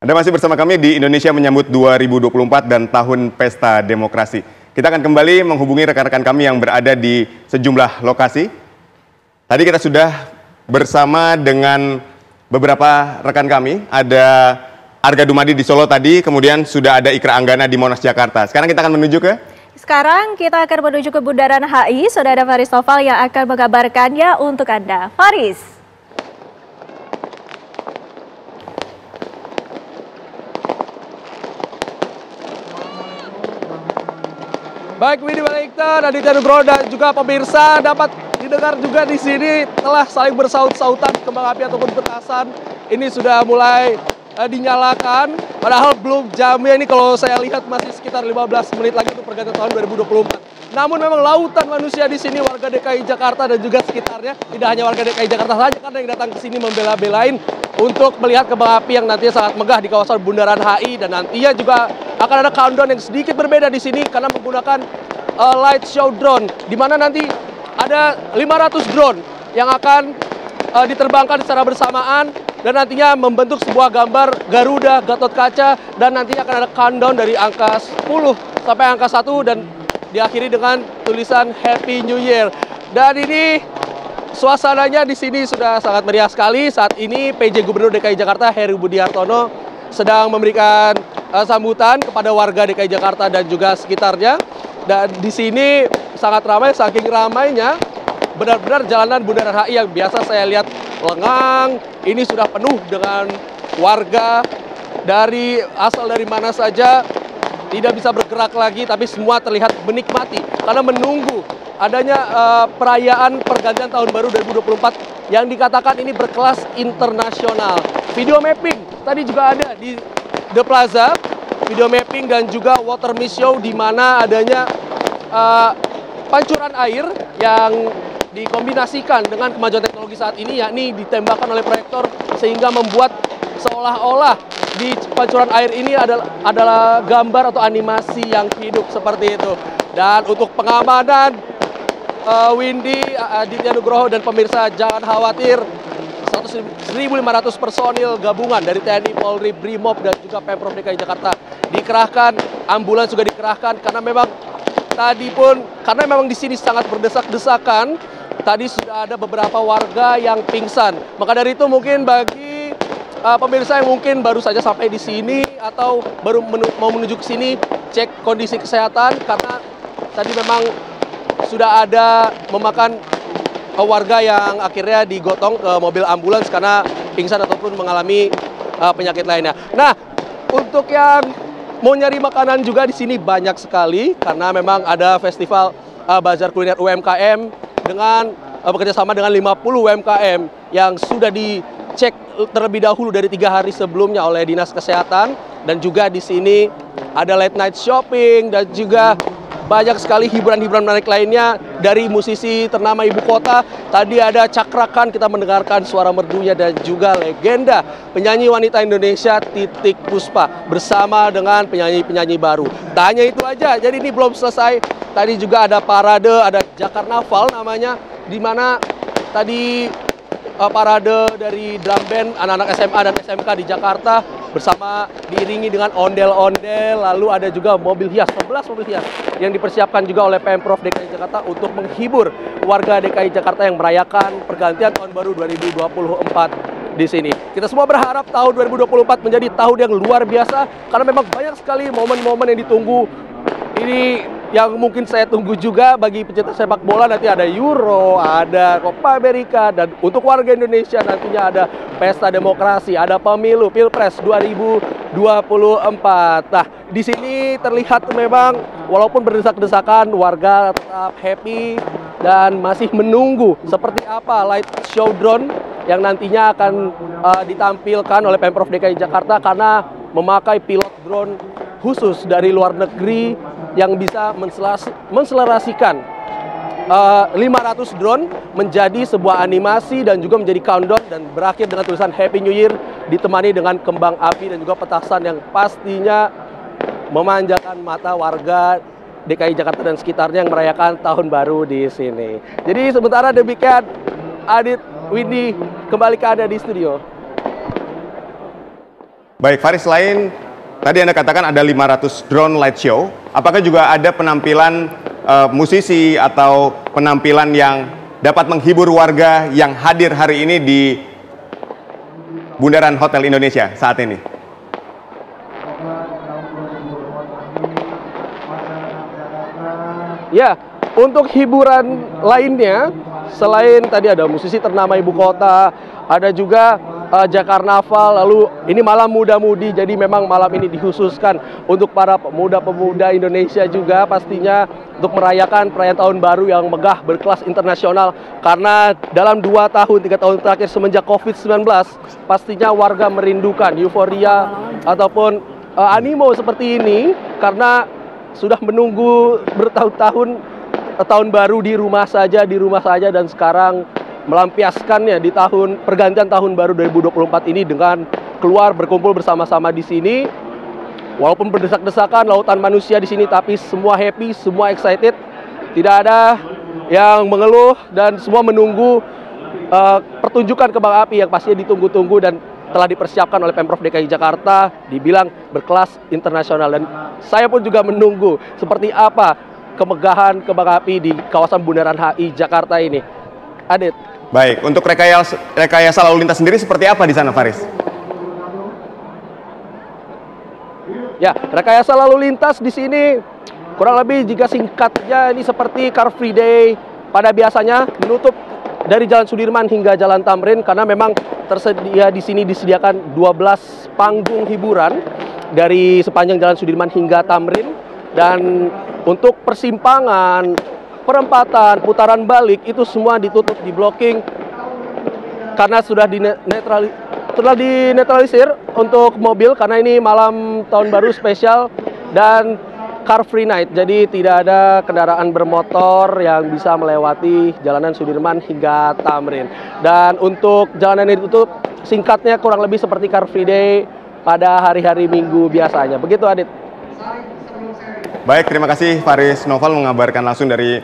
Anda masih bersama kami di Indonesia menyambut 2024 dan tahun pesta demokrasi. Kita akan kembali menghubungi rekan-rekan kami yang berada di sejumlah lokasi. Tadi kita sudah bersama dengan beberapa rekan kami. Ada Arga Dumadi di Solo tadi, kemudian sudah ada Ikra Anggana di Monas Jakarta. Sekarang kita akan menuju ke sekarang kita akan menuju ke Bundaran HI. Sudah ada Faris Tofal yang akan mengabarkannya untuk Anda. Faris. Baik Widi Balikta, Aditya Nugroho dan juga pemirsa dapat didengar juga di sini telah saling bersaut-sautan kembang api ataupun petasan ini sudah mulai uh, dinyalakan. Padahal belum jamnya ini kalau saya lihat masih sekitar 15 menit lagi untuk pergantian tahun 2024. Namun memang lautan manusia di sini warga DKI Jakarta dan juga sekitarnya tidak hanya warga DKI Jakarta saja karena yang datang ke sini membela-belain untuk melihat kembang api yang nantinya sangat megah di kawasan Bundaran HI dan nantinya juga akan ada countdown yang sedikit berbeda di sini karena menggunakan uh, light show drone di mana nanti ada 500 drone yang akan uh, diterbangkan secara bersamaan dan nantinya membentuk sebuah gambar Garuda, Gatot Kaca dan nantinya akan ada countdown dari angka 10 sampai angka 1 dan diakhiri dengan tulisan Happy New Year. Dan ini suasananya di sini sudah sangat meriah sekali. Saat ini PJ Gubernur DKI Jakarta Heru Budi Hartono sedang memberikan uh, sambutan kepada warga DKI Jakarta dan juga sekitarnya. Dan di sini sangat ramai, saking ramainya benar-benar jalanan Bundaran HI yang biasa saya lihat lengang, ini sudah penuh dengan warga. Dari asal dari mana saja tidak bisa bergerak lagi tapi semua terlihat menikmati. Karena menunggu adanya uh, perayaan pergantian tahun baru 2024 yang dikatakan ini berkelas internasional. Video mapping tadi juga ada di The Plaza video mapping dan juga water mist show di mana adanya uh, pancuran air yang dikombinasikan dengan kemajuan teknologi saat ini yakni ditembakkan oleh proyektor sehingga membuat seolah-olah di pancuran air ini adalah adalah gambar atau animasi yang hidup seperti itu. Dan untuk pengamanan uh, Windy, Aditya Nugroho dan pemirsa jangan khawatir 1.500 personil gabungan dari TNI, Polri, Brimob dan juga Pemprov DKI Jakarta dikerahkan, ambulans juga dikerahkan karena memang tadi pun karena memang di sini sangat berdesak-desakan, tadi sudah ada beberapa warga yang pingsan. Maka dari itu mungkin bagi uh, pemirsa yang mungkin baru saja sampai di sini atau baru menu, mau menuju ke sini cek kondisi kesehatan karena tadi memang sudah ada memakan warga yang akhirnya digotong ke mobil ambulans karena pingsan ataupun mengalami uh, penyakit lainnya. Nah, untuk yang mau nyari makanan juga di sini banyak sekali karena memang ada festival uh, bazar kuliner UMKM dengan uh, bekerjasama dengan 50 UMKM yang sudah dicek terlebih dahulu dari tiga hari sebelumnya oleh dinas kesehatan. Dan juga di sini ada late night shopping dan juga banyak sekali hiburan-hiburan menarik lainnya dari musisi ternama ibu kota. Tadi ada Cakrakan, kita mendengarkan suara merdunya dan juga legenda penyanyi wanita Indonesia Titik Puspa bersama dengan penyanyi-penyanyi baru. Tanya itu aja, jadi ini belum selesai. Tadi juga ada parade, ada Jakarnaval namanya, di mana tadi uh, parade dari drum band anak-anak SMA dan SMK di Jakarta bersama diiringi dengan ondel-ondel lalu ada juga mobil hias 11 mobil hias yang dipersiapkan juga oleh Pemprov DKI Jakarta untuk menghibur warga DKI Jakarta yang merayakan pergantian tahun baru 2024 di sini. Kita semua berharap tahun 2024 menjadi tahun yang luar biasa karena memang banyak sekali momen-momen yang ditunggu ini yang mungkin saya tunggu juga bagi pecinta sepak bola nanti ada Euro, ada Copa America dan untuk warga Indonesia nantinya ada pesta demokrasi, ada pemilu Pilpres 2024. Nah, di sini terlihat memang walaupun berdesak-desakan warga tetap happy dan masih menunggu seperti apa light show drone yang nantinya akan uh, ditampilkan oleh Pemprov DKI Jakarta karena memakai pilot drone khusus dari luar negeri yang bisa menselerasikan uh, eh, 500 drone menjadi sebuah animasi dan juga menjadi countdown dan berakhir dengan tulisan Happy New Year ditemani dengan kembang api dan juga petasan yang pastinya memanjakan mata warga DKI Jakarta dan sekitarnya yang merayakan tahun baru di sini. Jadi sementara demikian Adit Windy kembali ke Anda di studio. Baik, Faris, selain tadi Anda katakan ada 500 drone light show, apakah juga ada penampilan uh, musisi atau penampilan yang dapat menghibur warga yang hadir hari ini di Bundaran Hotel Indonesia saat ini? Ya, untuk hiburan lainnya, selain tadi ada musisi ternama ibu kota, ada juga uh, Jakarnaval, lalu ini malam muda-mudi, jadi memang malam ini dikhususkan untuk para pemuda-pemuda Indonesia juga pastinya untuk merayakan perayaan tahun baru yang megah berkelas internasional. Karena dalam dua tahun, tiga tahun terakhir semenjak COVID-19 pastinya warga merindukan euforia ataupun uh, animo seperti ini karena sudah menunggu bertahun-tahun eh, tahun baru di rumah saja, di rumah saja. Dan sekarang melampiaskannya di tahun pergantian tahun baru 2024 ini dengan keluar berkumpul bersama-sama di sini. Walaupun berdesak-desakan lautan manusia di sini tapi semua happy, semua excited. Tidak ada yang mengeluh dan semua menunggu uh, pertunjukan kembang api yang pastinya ditunggu-tunggu dan telah dipersiapkan oleh Pemprov DKI Jakarta dibilang berkelas internasional dan saya pun juga menunggu seperti apa kemegahan kembang api di kawasan Bundaran HI Jakarta ini. Adit. Baik, untuk rekayasa, rekayasa lalu lintas sendiri seperti apa di sana Faris? Ya, rekayasa lalu lintas di sini kurang lebih jika singkatnya ini seperti Car Free Day pada biasanya menutup dari Jalan Sudirman hingga Jalan Tamrin karena memang tersedia di sini disediakan 12 panggung hiburan dari sepanjang Jalan Sudirman hingga Tamrin dan untuk persimpangan, perempatan, putaran balik itu semua ditutup di blocking karena sudah dinetralisir telah dinetralisir untuk mobil karena ini malam tahun baru spesial dan car free night. Jadi tidak ada kendaraan bermotor yang bisa melewati jalanan Sudirman hingga Tamrin. Dan untuk jalanan itu tutup singkatnya kurang lebih seperti car free day pada hari-hari Minggu biasanya. Begitu Adit. Baik, terima kasih Faris Noval mengabarkan langsung dari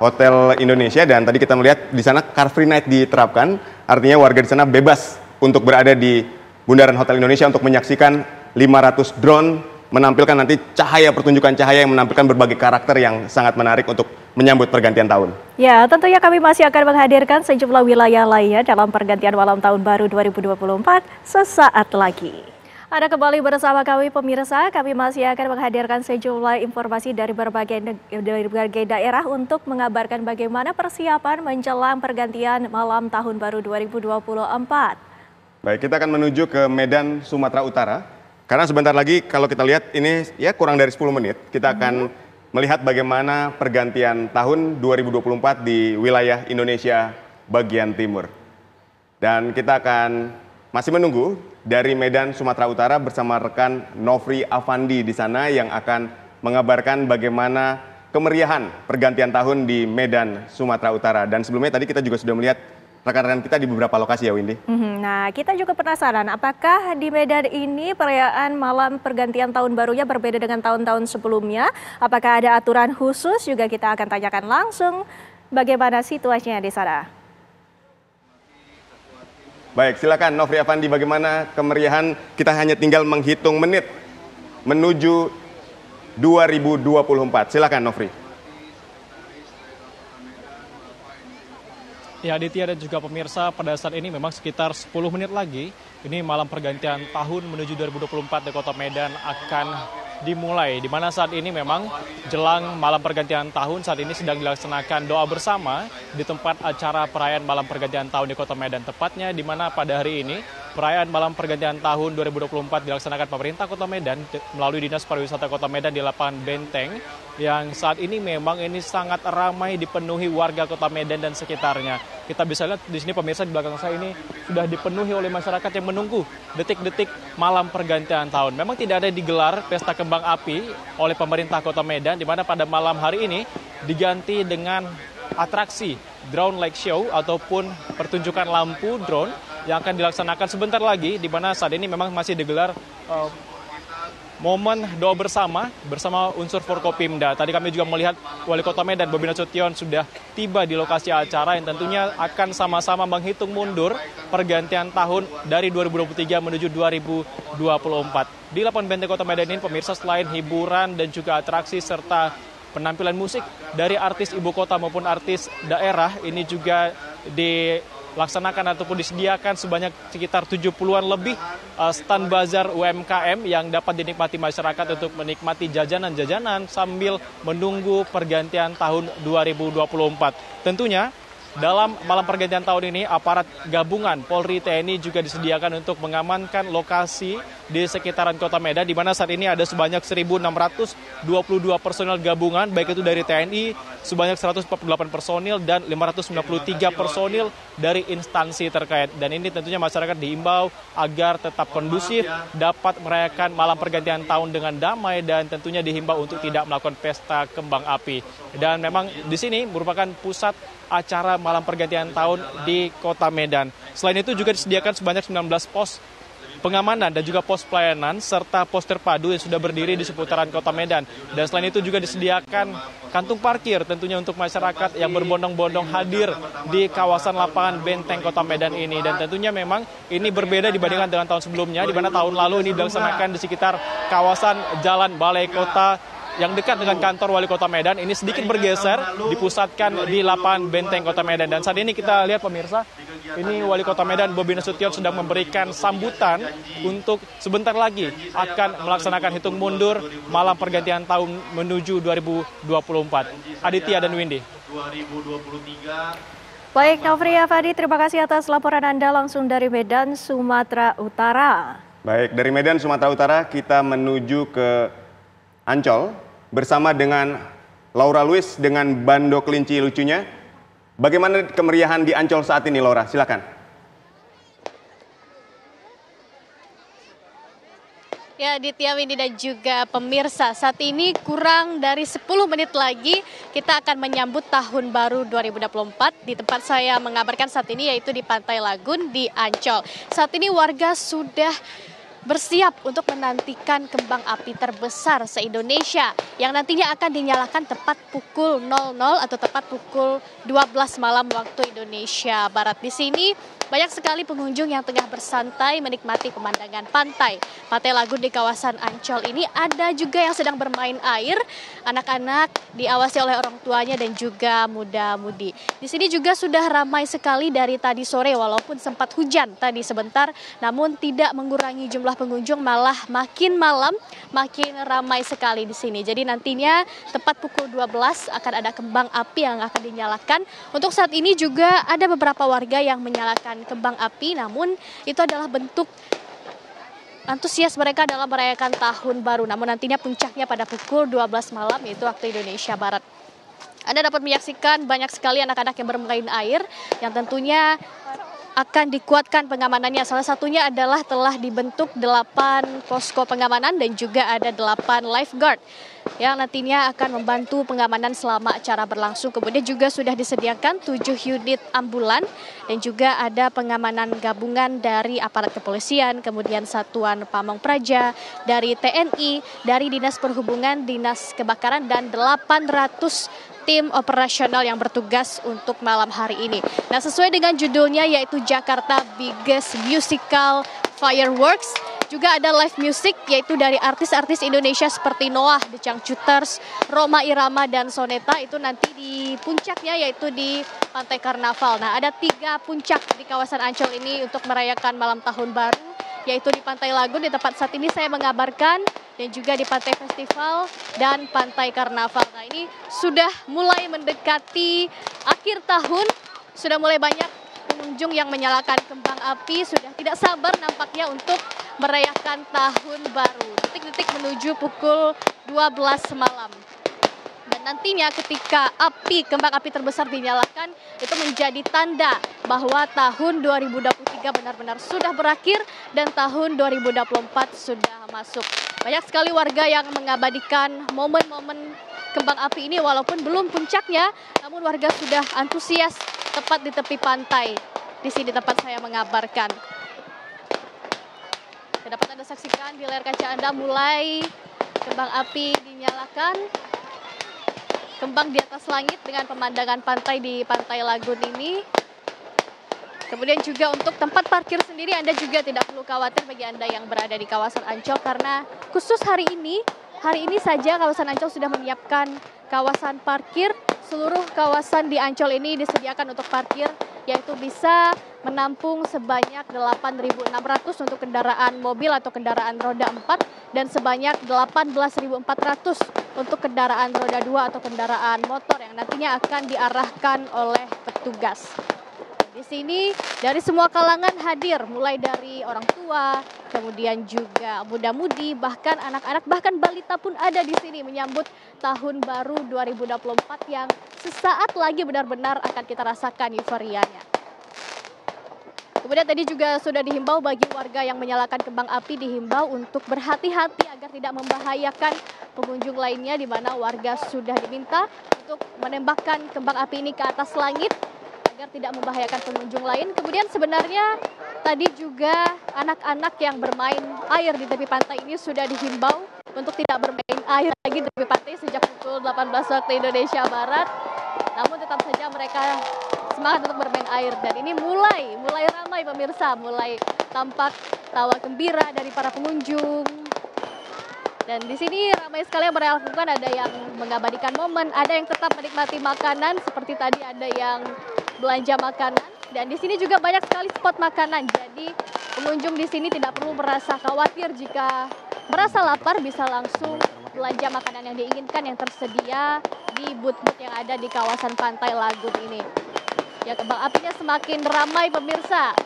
Hotel Indonesia dan tadi kita melihat di sana car free night diterapkan, artinya warga di sana bebas untuk berada di Bundaran Hotel Indonesia untuk menyaksikan 500 drone menampilkan nanti cahaya pertunjukan cahaya yang menampilkan berbagai karakter yang sangat menarik untuk menyambut pergantian tahun. Ya, tentunya kami masih akan menghadirkan sejumlah wilayah lainnya dalam pergantian malam tahun baru 2024 sesaat lagi. Ada kembali bersama kami pemirsa, kami masih akan menghadirkan sejumlah informasi dari berbagai, dari berbagai daerah untuk mengabarkan bagaimana persiapan menjelang pergantian malam tahun baru 2024. Baik, kita akan menuju ke Medan, Sumatera Utara. Karena sebentar lagi kalau kita lihat ini ya kurang dari 10 menit kita akan hmm. melihat bagaimana pergantian tahun 2024 di wilayah Indonesia bagian timur. Dan kita akan masih menunggu dari Medan Sumatera Utara bersama rekan Novri Avandi di sana yang akan mengabarkan bagaimana kemeriahan pergantian tahun di Medan Sumatera Utara. Dan sebelumnya tadi kita juga sudah melihat rekan-rekan kita di beberapa lokasi ya Windy. Mhm, nah kita juga penasaran apakah di Medan ini perayaan malam pergantian tahun barunya berbeda dengan tahun-tahun sebelumnya? Apakah ada aturan khusus juga kita akan tanyakan langsung bagaimana situasinya di sana. Baik, silakan Novri Avandi bagaimana kemeriahan kita hanya tinggal menghitung menit menuju 2024. Silakan Novri. Ya Aditya dan juga pemirsa pada saat ini memang sekitar 10 menit lagi ini malam pergantian tahun menuju 2024 di kota Medan akan dimulai di mana saat ini memang jelang malam pergantian tahun saat ini sedang dilaksanakan doa bersama di tempat acara perayaan malam pergantian tahun di Kota Medan. Tepatnya di mana pada hari ini perayaan malam pergantian tahun 2024 dilaksanakan pemerintah Kota Medan melalui Dinas Pariwisata Kota Medan di lapangan Benteng yang saat ini memang ini sangat ramai dipenuhi warga Kota Medan dan sekitarnya. Kita bisa lihat di sini pemirsa di belakang saya ini sudah dipenuhi oleh masyarakat yang menunggu detik-detik malam pergantian tahun. Memang tidak ada digelar pesta kembang api oleh pemerintah Kota Medan di mana pada malam hari ini diganti dengan atraksi drone light show ataupun pertunjukan lampu drone yang akan dilaksanakan sebentar lagi di mana saat ini memang masih digelar uh, momen doa bersama bersama unsur Forkopimda. Tadi kami juga melihat Wali Kota Medan Bobi Nasution sudah tiba di lokasi acara yang tentunya akan sama-sama menghitung mundur pergantian tahun dari 2023 menuju 2024. Di Lapangan Benteng Kota Medan ini pemirsa selain hiburan dan juga atraksi serta penampilan musik dari artis ibu kota maupun artis daerah ini juga di laksanakan ataupun disediakan sebanyak sekitar 70-an lebih uh, stand bazar UMKM yang dapat dinikmati masyarakat untuk menikmati jajanan-jajanan sambil menunggu pergantian tahun 2024. Tentunya dalam malam pergantian tahun ini, aparat gabungan Polri TNI juga disediakan untuk mengamankan lokasi di sekitaran kota Medan, di mana saat ini ada sebanyak 1.622 personel gabungan, baik itu dari TNI, sebanyak 148 personil, dan 593 personil dari instansi terkait. Dan ini tentunya masyarakat diimbau agar tetap kondusif, dapat merayakan malam pergantian tahun dengan damai, dan tentunya dihimbau untuk tidak melakukan pesta kembang api. Dan memang di sini merupakan pusat acara malam pergantian tahun di Kota Medan. Selain itu juga disediakan sebanyak 19 pos pengamanan dan juga pos pelayanan serta pos terpadu yang sudah berdiri di seputaran Kota Medan. Dan selain itu juga disediakan kantung parkir tentunya untuk masyarakat yang berbondong-bondong hadir di kawasan lapangan Benteng Kota Medan ini. Dan tentunya memang ini berbeda dibandingkan dengan tahun sebelumnya, di mana tahun lalu ini dilaksanakan di sekitar kawasan Jalan Balai Kota yang dekat dengan kantor wali kota Medan ini sedikit bergeser dipusatkan di lapangan Benteng Kota Medan. Dan saat ini kita lihat pemirsa ini wali kota Medan Bobi Nasution sedang memberikan sambutan untuk sebentar lagi akan melaksanakan hitung mundur malam pergantian tahun menuju 2024 Aditya dan Windy. Baik, Novria Fadi, terima kasih atas laporan Anda langsung dari Medan, Sumatera Utara. Baik, dari Medan, Sumatera Utara kita menuju ke Ancol bersama dengan Laura Luis dengan bando kelinci lucunya. Bagaimana kemeriahan di Ancol saat ini, Laura? Silakan. Ya, Ditya Windy dan juga pemirsa, saat ini kurang dari 10 menit lagi kita akan menyambut tahun baru 2024 di tempat saya mengabarkan saat ini yaitu di Pantai Lagun di Ancol. Saat ini warga sudah bersiap untuk menantikan kembang api terbesar se-Indonesia yang nantinya akan dinyalakan tepat pukul 00 atau tepat pukul 12 malam waktu Indonesia Barat. Di sini banyak sekali pengunjung yang tengah bersantai menikmati pemandangan pantai. Pantai Lagun di kawasan Ancol ini ada juga yang sedang bermain air. Anak-anak diawasi oleh orang tuanya dan juga muda-mudi. Di sini juga sudah ramai sekali dari tadi sore walaupun sempat hujan tadi sebentar namun tidak mengurangi jumlah pengunjung malah makin malam makin ramai sekali di sini. Jadi nantinya tepat pukul 12 akan ada kembang api yang akan dinyalakan. Untuk saat ini juga ada beberapa warga yang menyalakan kembang api, namun itu adalah bentuk antusias mereka dalam merayakan tahun baru. Namun nantinya puncaknya pada pukul 12 malam yaitu waktu Indonesia Barat. Anda dapat menyaksikan banyak sekali anak-anak yang bermain air yang tentunya akan dikuatkan pengamanannya. Salah satunya adalah telah dibentuk delapan posko pengamanan dan juga ada delapan lifeguard yang nantinya akan membantu pengamanan selama acara berlangsung. Kemudian juga sudah disediakan tujuh unit ambulan dan juga ada pengamanan gabungan dari aparat kepolisian, kemudian satuan pamong praja, dari TNI, dari Dinas Perhubungan, Dinas Kebakaran, dan 800 tim operasional yang bertugas untuk malam hari ini. Nah, sesuai dengan judulnya yaitu Jakarta Biggest Musical Fireworks. Juga ada live music yaitu dari artis-artis Indonesia seperti Noah, The Changcuters, Roma Irama, dan Soneta itu nanti di puncaknya yaitu di Pantai Karnaval. Nah ada tiga puncak di kawasan Ancol ini untuk merayakan malam tahun baru yaitu di Pantai Lagun di tempat saat ini saya mengabarkan dan juga di Pantai Festival dan Pantai Karnaval. Nah ini sudah mulai mendekati akhir tahun, sudah mulai banyak pengunjung yang menyalakan kembang api sudah tidak sabar nampaknya untuk merayakan tahun baru. Detik-detik menuju pukul 12 malam. Dan nantinya ketika api, kembang api terbesar dinyalakan, itu menjadi tanda bahwa tahun 2023 benar-benar sudah berakhir dan tahun 2024 sudah masuk. Banyak sekali warga yang mengabadikan momen-momen kembang api ini walaupun belum puncaknya, namun warga sudah antusias tepat di tepi pantai. Di sini tempat saya mengabarkan. dapat Anda saksikan di layar kaca Anda mulai kembang api dinyalakan. Kembang di atas langit dengan pemandangan pantai di Pantai Lagun ini. Kemudian juga untuk tempat parkir sendiri Anda juga tidak perlu khawatir bagi Anda yang berada di kawasan Ancol karena khusus hari ini, hari ini saja kawasan Ancol sudah menyiapkan kawasan parkir. Seluruh kawasan di Ancol ini disediakan untuk parkir yaitu bisa menampung sebanyak 8.600 untuk kendaraan mobil atau kendaraan roda 4 dan sebanyak 18.400 untuk kendaraan roda 2 atau kendaraan motor yang nantinya akan diarahkan oleh petugas. Di sini dari semua kalangan hadir, mulai dari orang tua, kemudian juga muda-mudi, bahkan anak-anak, bahkan balita pun ada di sini menyambut tahun baru 2024 yang sesaat lagi benar-benar akan kita rasakan euforianya. Kemudian tadi juga sudah dihimbau bagi warga yang menyalakan kembang api dihimbau untuk berhati-hati agar tidak membahayakan pengunjung lainnya di mana warga sudah diminta untuk menembakkan kembang api ini ke atas langit agar tidak membahayakan pengunjung lain. Kemudian sebenarnya tadi juga anak-anak yang bermain air di tepi pantai ini sudah dihimbau untuk tidak bermain air lagi di tepi pantai sejak pukul 18 waktu Indonesia Barat. Namun tetap saja mereka semangat untuk bermain air dan ini mulai mulai ramai pemirsa, mulai tampak tawa gembira dari para pengunjung. Dan di sini ramai sekali yang melakukan ada yang mengabadikan momen, ada yang tetap menikmati makanan seperti tadi ada yang belanja makanan dan di sini juga banyak sekali spot makanan. Jadi pengunjung di sini tidak perlu merasa khawatir jika merasa lapar bisa langsung belanja makanan yang diinginkan yang tersedia di booth-booth yang ada di kawasan pantai Lagun ini. Ya kembang apinya semakin ramai pemirsa.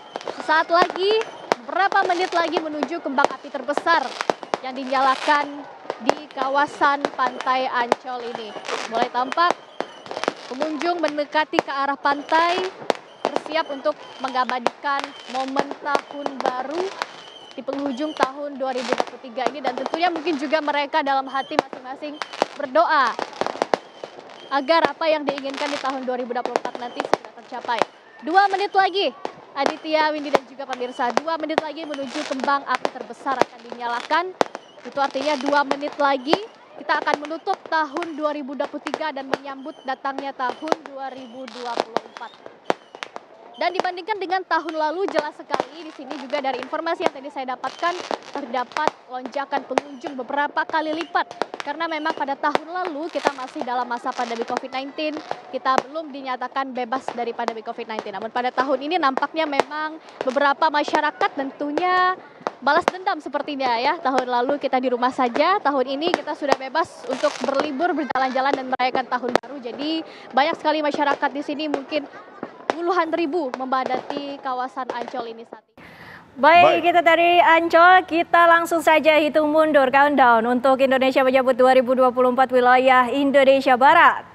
Saat lagi, berapa menit lagi menuju kembang api terbesar yang dinyalakan di kawasan pantai Ancol ini. Mulai tampak Pengunjung mendekati ke arah pantai, bersiap untuk mengabadikan momen tahun baru di penghujung tahun 2023 ini dan tentunya mungkin juga mereka dalam hati masing-masing berdoa agar apa yang diinginkan di tahun 2024 nanti tercapai. Dua menit lagi, Aditya, Windy dan juga pemirsa, dua menit lagi menuju kembang api terbesar akan dinyalakan. Itu artinya dua menit lagi kita akan menutup tahun 2023 dan menyambut datangnya tahun 2024. Dan dibandingkan dengan tahun lalu jelas sekali di sini juga dari informasi yang tadi saya dapatkan terdapat lonjakan pengunjung beberapa kali lipat karena memang pada tahun lalu kita masih dalam masa pandemi COVID-19, kita belum dinyatakan bebas dari pandemi COVID-19. Namun pada tahun ini nampaknya memang beberapa masyarakat tentunya balas dendam sepertinya ya. Tahun lalu kita di rumah saja, tahun ini kita sudah bebas untuk berlibur, berjalan-jalan dan merayakan tahun baru. Jadi banyak sekali masyarakat di sini mungkin puluhan ribu membadati kawasan Ancol ini saat ini. Baik, Baik, kita dari Ancol, kita langsung saja hitung mundur countdown untuk Indonesia menyambut 2024 wilayah Indonesia Barat.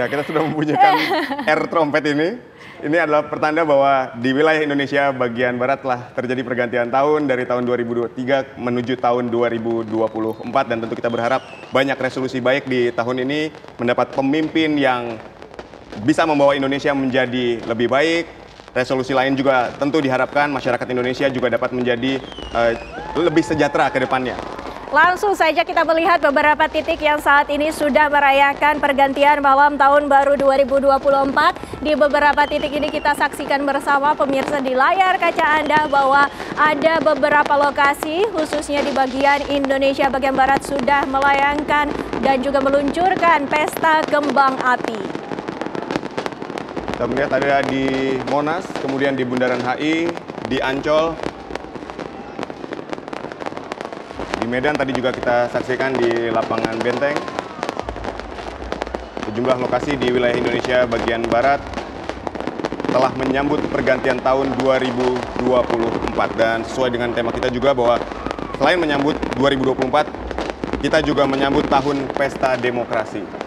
Ya, kita sudah membunyikan air trompet ini. Ini adalah pertanda bahwa di wilayah Indonesia bagian barat telah terjadi pergantian tahun dari tahun 2023 menuju tahun 2024 dan tentu kita berharap banyak resolusi baik di tahun ini mendapat pemimpin yang bisa membawa Indonesia menjadi lebih baik. Resolusi lain juga tentu diharapkan masyarakat Indonesia juga dapat menjadi uh, lebih sejahtera ke depannya. Langsung saja kita melihat beberapa titik yang saat ini sudah merayakan pergantian malam tahun baru 2024. Di beberapa titik ini kita saksikan bersama pemirsa di layar kaca Anda bahwa ada beberapa lokasi khususnya di bagian Indonesia bagian barat sudah melayangkan dan juga meluncurkan pesta kembang api. Kita melihat ada di Monas, kemudian di Bundaran HI, di Ancol, Di Medan tadi juga kita saksikan di lapangan Benteng. Sejumlah lokasi di wilayah Indonesia bagian barat telah menyambut pergantian tahun 2024 dan sesuai dengan tema kita juga bahwa selain menyambut 2024 kita juga menyambut tahun pesta demokrasi.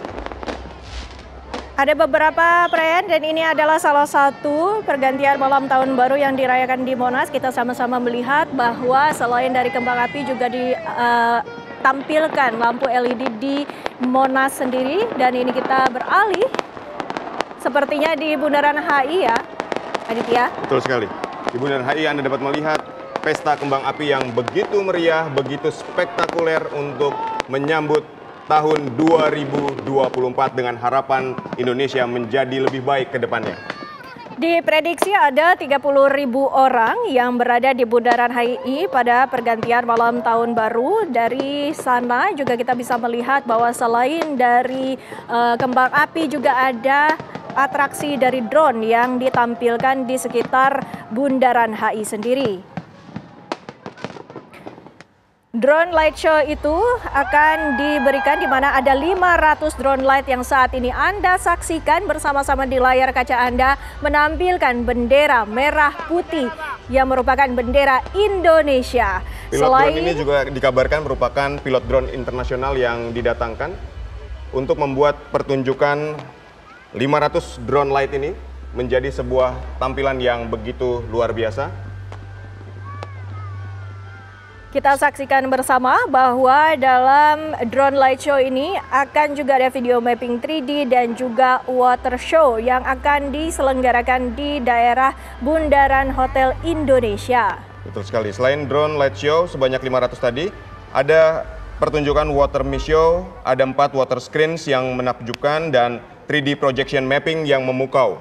Ada beberapa perayaan dan ini adalah salah satu pergantian malam tahun baru yang dirayakan di Monas. Kita sama-sama melihat bahwa selain dari kembang api juga ditampilkan uh, lampu LED di Monas sendiri dan ini kita beralih sepertinya di Bundaran HI ya, Aditya. Betul sekali. Di Bundaran HI Anda dapat melihat pesta kembang api yang begitu meriah, begitu spektakuler untuk menyambut tahun 2024 dengan harapan Indonesia menjadi lebih baik ke depannya. Diprediksi ada 30 ribu orang yang berada di Bundaran HI pada pergantian malam tahun baru. Dari sana juga kita bisa melihat bahwa selain dari uh, kembang api juga ada atraksi dari drone yang ditampilkan di sekitar Bundaran HI sendiri. Drone light show itu akan diberikan di mana ada 500 drone light yang saat ini Anda saksikan bersama-sama di layar kaca Anda menampilkan bendera merah putih yang merupakan bendera Indonesia. Pilot Selain... drone ini juga dikabarkan merupakan pilot drone internasional yang didatangkan untuk membuat pertunjukan 500 drone light ini menjadi sebuah tampilan yang begitu luar biasa kita saksikan bersama bahwa dalam drone light show ini akan juga ada video mapping 3D dan juga water show yang akan diselenggarakan di daerah Bundaran Hotel Indonesia. Betul sekali. Selain drone light show sebanyak 500 tadi, ada pertunjukan water miss show, ada empat water screens yang menakjubkan dan 3D projection mapping yang memukau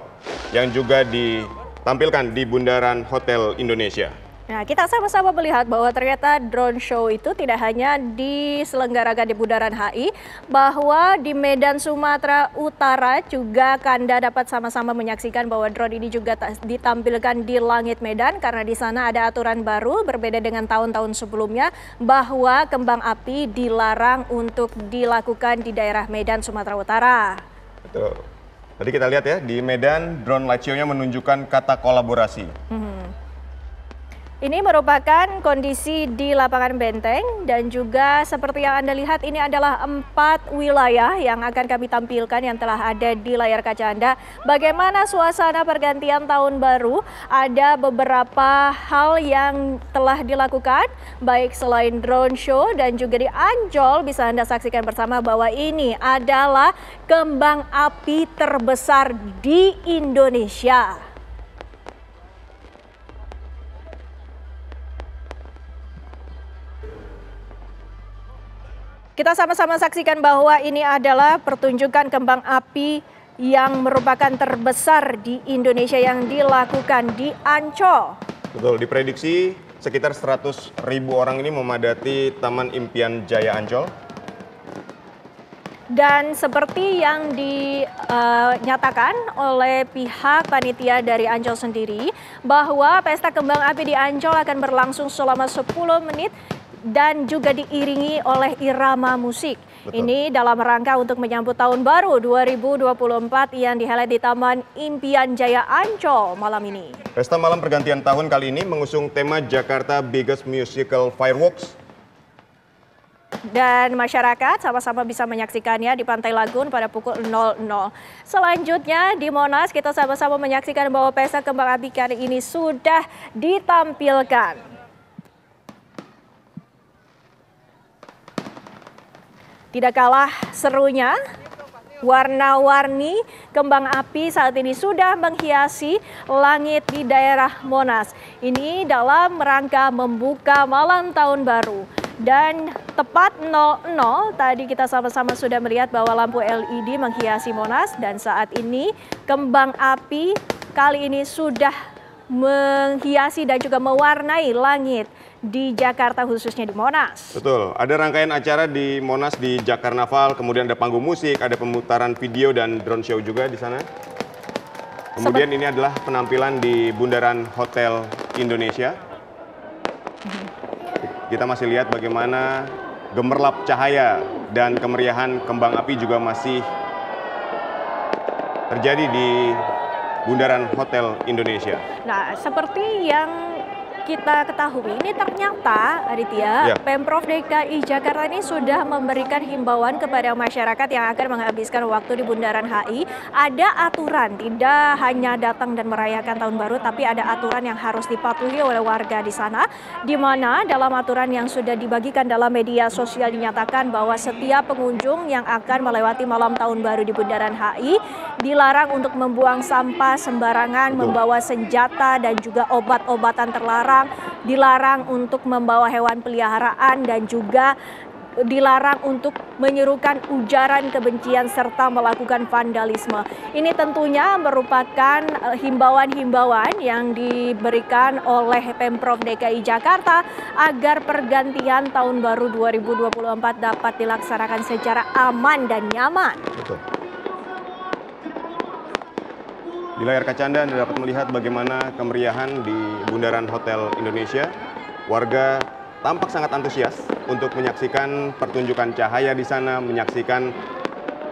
yang juga ditampilkan di Bundaran Hotel Indonesia. Nah, kita sama-sama melihat bahwa ternyata drone show itu tidak hanya diselenggarakan di Bundaran HI, bahwa di Medan Sumatera Utara juga Anda dapat sama-sama menyaksikan bahwa drone ini juga ditampilkan di langit Medan karena di sana ada aturan baru berbeda dengan tahun-tahun sebelumnya bahwa kembang api dilarang untuk dilakukan di daerah Medan Sumatera Utara. Betul. Tadi kita lihat ya di Medan drone light show-nya menunjukkan kata kolaborasi. Hmm. Ini merupakan kondisi di lapangan benteng dan juga seperti yang Anda lihat ini adalah empat wilayah yang akan kami tampilkan yang telah ada di layar kaca Anda. Bagaimana suasana pergantian tahun baru? Ada beberapa hal yang telah dilakukan baik selain drone show dan juga di Ancol bisa Anda saksikan bersama bahwa ini adalah kembang api terbesar di Indonesia. Kita sama-sama saksikan bahwa ini adalah pertunjukan kembang api yang merupakan terbesar di Indonesia yang dilakukan di Ancol. Betul, diprediksi sekitar 100 ribu orang ini memadati Taman Impian Jaya Ancol. Dan seperti yang dinyatakan uh, oleh pihak panitia dari Ancol sendiri, bahwa pesta kembang api di Ancol akan berlangsung selama 10 menit dan juga diiringi oleh irama musik. Betul. Ini dalam rangka untuk menyambut tahun baru 2024 yang dihelat di Taman Impian Jaya Ancol malam ini. Pesta malam pergantian tahun kali ini mengusung tema Jakarta Biggest Musical Fireworks dan masyarakat sama-sama bisa menyaksikannya di Pantai Lagun pada pukul 00. Selanjutnya di Monas kita sama-sama menyaksikan bahwa pesta kembang api kali ini sudah ditampilkan. Tidak kalah serunya, warna-warni kembang api saat ini sudah menghiasi langit di daerah Monas. Ini dalam rangka membuka malam tahun baru. Dan tepat 00 tadi kita sama-sama sudah melihat bahwa lampu LED menghiasi Monas dan saat ini kembang api kali ini sudah menghiasi dan juga mewarnai langit di Jakarta khususnya di Monas. Betul, ada rangkaian acara di Monas di Jakarnaval, kemudian ada panggung musik, ada pemutaran video dan drone show juga di sana. Kemudian Seben ini adalah penampilan di Bundaran Hotel Indonesia. Kita masih lihat bagaimana gemerlap cahaya dan kemeriahan kembang api juga masih terjadi di Bundaran Hotel Indonesia. Nah, seperti yang kita ketahui ini ternyata Aditya Ya. Pemprov DKI Jakarta ini sudah memberikan himbauan kepada masyarakat yang akan menghabiskan waktu di Bundaran HI ada aturan tidak hanya datang dan merayakan tahun baru tapi ada aturan yang harus dipatuhi oleh warga di sana di mana dalam aturan yang sudah dibagikan dalam media sosial dinyatakan bahwa setiap pengunjung yang akan melewati malam tahun baru di Bundaran HI dilarang untuk membuang sampah sembarangan, membawa senjata dan juga obat-obatan terlarang, dilarang untuk membawa hewan peliharaan dan juga dilarang untuk menyerukan ujaran kebencian serta melakukan vandalisme. Ini tentunya merupakan eh, himbauan-himbauan yang diberikan oleh Pemprov DKI Jakarta agar pergantian tahun baru 2024 dapat dilaksanakan secara aman dan nyaman. Betul. Di layar kaca Anda, Anda dapat melihat bagaimana kemeriahan di Bundaran Hotel Indonesia. Warga tampak sangat antusias untuk menyaksikan pertunjukan cahaya di sana, menyaksikan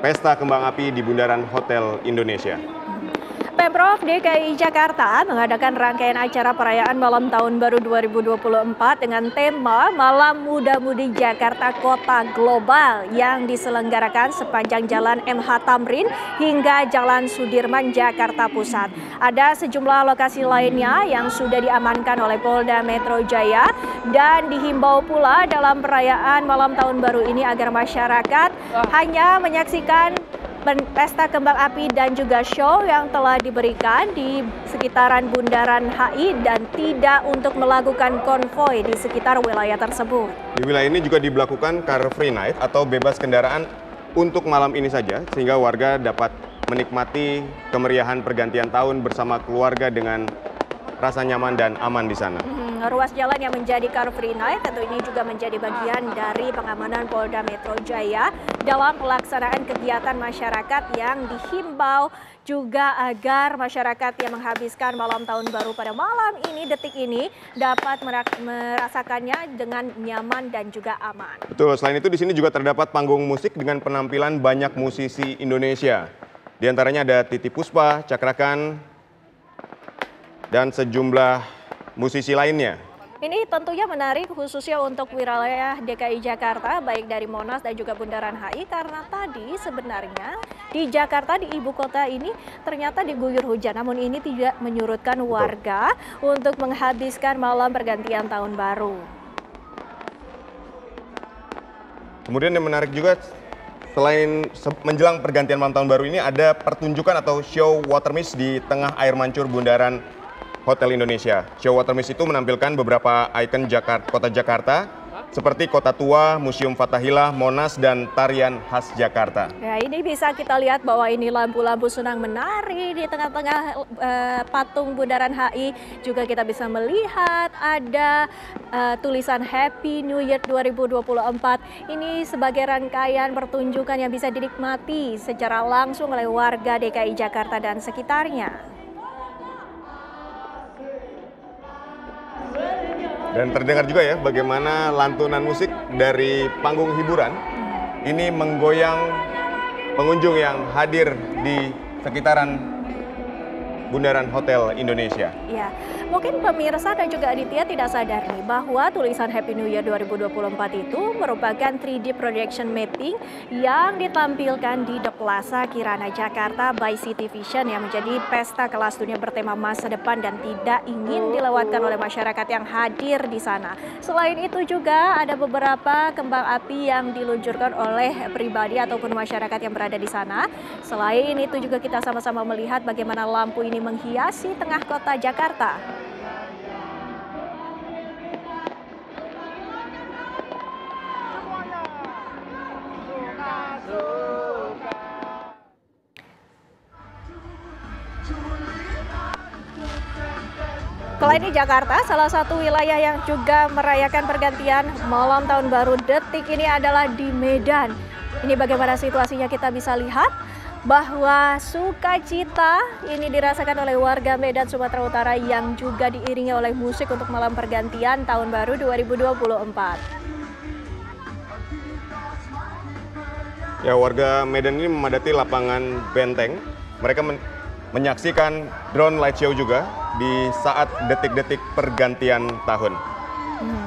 pesta kembang api di Bundaran Hotel Indonesia. Pemprov DKI Jakarta mengadakan rangkaian acara perayaan Malam Tahun Baru 2024 dengan tema Malam Muda Mudi Jakarta Kota Global yang diselenggarakan sepanjang Jalan MH Tamrin hingga Jalan Sudirman Jakarta Pusat. Ada sejumlah lokasi lainnya yang sudah diamankan oleh Polda Metro Jaya dan dihimbau pula dalam perayaan Malam Tahun Baru ini agar masyarakat hanya menyaksikan pesta kembang api dan juga show yang telah diberikan di sekitaran Bundaran HI dan tidak untuk melakukan konvoy di sekitar wilayah tersebut. Di wilayah ini juga diberlakukan car free night atau bebas kendaraan untuk malam ini saja sehingga warga dapat menikmati kemeriahan pergantian tahun bersama keluarga dengan rasa nyaman dan aman di sana. Hmm, ruas jalan yang menjadi car free night tentu ini juga menjadi bagian dari pengamanan Polda Metro Jaya dalam pelaksanaan kegiatan masyarakat yang dihimbau juga agar masyarakat yang menghabiskan malam tahun baru pada malam ini detik ini dapat merasakannya dengan nyaman dan juga aman. Betul, selain itu di sini juga terdapat panggung musik dengan penampilan banyak musisi Indonesia. Di antaranya ada Titi Puspa, Cakrakan, dan sejumlah musisi lainnya. Ini tentunya menarik khususnya untuk wilayah DKI Jakarta baik dari Monas dan juga Bundaran HI karena tadi sebenarnya di Jakarta di ibu kota ini ternyata diguyur hujan namun ini tidak menyurutkan warga untuk menghabiskan malam pergantian tahun baru. Kemudian yang menarik juga selain se- menjelang pergantian malam tahun baru ini ada pertunjukan atau show water mist di tengah air mancur bundaran Hotel Indonesia. Show water mist itu menampilkan beberapa ikon Jakarta, kota Jakarta seperti Kota Tua, Museum Fathahilah, Monas, dan tarian khas Jakarta. Ya ini bisa kita lihat bahwa ini lampu-lampu senang menari di tengah-tengah eh, patung Bundaran HI. Juga kita bisa melihat ada eh, tulisan Happy New Year 2024. Ini sebagai rangkaian pertunjukan yang bisa dinikmati secara langsung oleh warga DKI Jakarta dan sekitarnya. Dan terdengar juga ya bagaimana lantunan musik dari panggung hiburan ini menggoyang pengunjung yang hadir di sekitaran Bundaran Hotel Indonesia. Ya, mungkin pemirsa dan juga Aditya tidak sadar nih bahwa tulisan Happy New Year 2024 itu merupakan 3D projection mapping yang ditampilkan di The Plaza Kirana Jakarta by City Vision yang menjadi pesta kelas dunia bertema masa depan dan tidak ingin dilewatkan oleh masyarakat yang hadir di sana. Selain itu juga ada beberapa kembang api yang diluncurkan oleh pribadi ataupun masyarakat yang berada di sana. Selain itu juga kita sama-sama melihat bagaimana lampu ini menghiasi tengah kota Jakarta. Selain di Jakarta, salah satu wilayah yang juga merayakan pergantian malam tahun baru detik ini adalah di Medan. Ini bagaimana situasinya kita bisa lihat bahwa sukacita ini dirasakan oleh warga Medan Sumatera Utara yang juga diiringi oleh musik untuk malam pergantian tahun baru 2024. Ya warga Medan ini memadati lapangan Benteng. Mereka menyaksikan drone light show juga di saat detik-detik pergantian tahun. Hmm.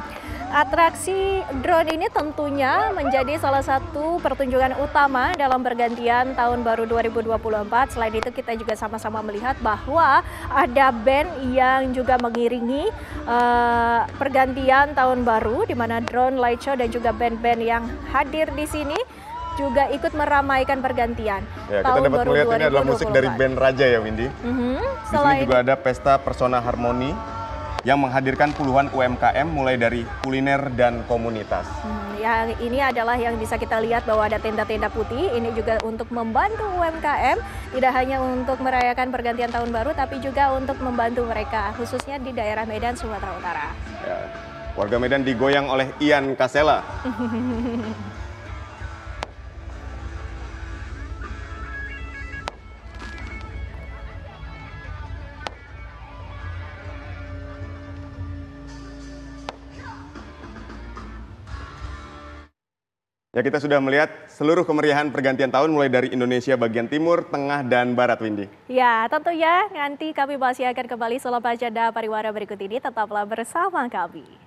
Atraksi drone ini tentunya menjadi salah satu pertunjukan utama dalam pergantian tahun baru 2024. Selain itu kita juga sama-sama melihat bahwa ada band yang juga mengiringi uh, pergantian tahun baru di mana drone light show dan juga band-band yang hadir di sini juga ikut meramaikan pergantian. Ya, tahun kita dapat melihat ini adalah musik dari band Raja ya Windy. Mm -hmm. Di sini juga ada pesta persona harmoni yang menghadirkan puluhan UMKM mulai dari kuliner dan komunitas. Hmm, yang ini adalah yang bisa kita lihat bahwa ada tenda-tenda putih. Ini juga untuk membantu UMKM, tidak hanya untuk merayakan pergantian tahun baru, tapi juga untuk membantu mereka, khususnya di daerah Medan, Sumatera Utara. Ya, warga Medan digoyang oleh Ian Kasela. Ya kita sudah melihat seluruh kemeriahan pergantian tahun mulai dari Indonesia bagian timur, tengah, dan barat, Windy. Ya tentunya nanti kami masih akan kembali selepas jeda pariwara berikut ini. Tetaplah bersama kami.